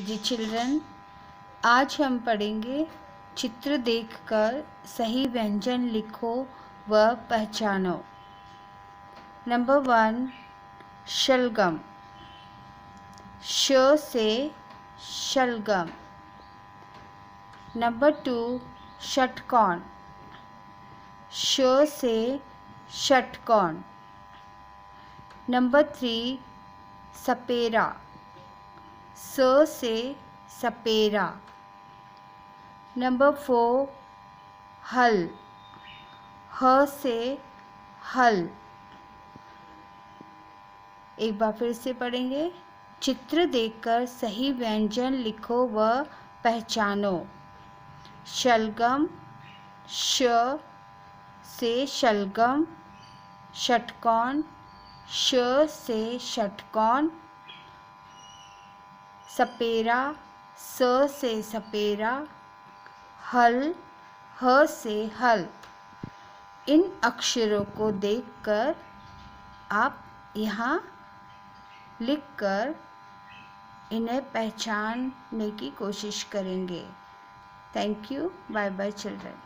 जी children, आज हम पढ़ेंगे चित्र देखकर सही व्यंजन लिखो व पहचानो। नंबर वन शलगम। श से शलगम। नंबर टू षटकोण। श से षटकोण। नंबर थ्री सपेरा। स से सपेरा। नंबर फोर, हल। ह से हल। एक बार फिर से पढ़ेंगे। चित्र देखकर सही व्यंजन लिखो व पहचानो। शलगम, श से शलगम, षटकोण, श से षटकोण। सपेरा, स से सपेरा, हल, ह से हल। इन अक्षरों को देखकर आप यहाँ लिखकर इन्हें पहचानने की कोशिश करेंगे। Thank you bye bye children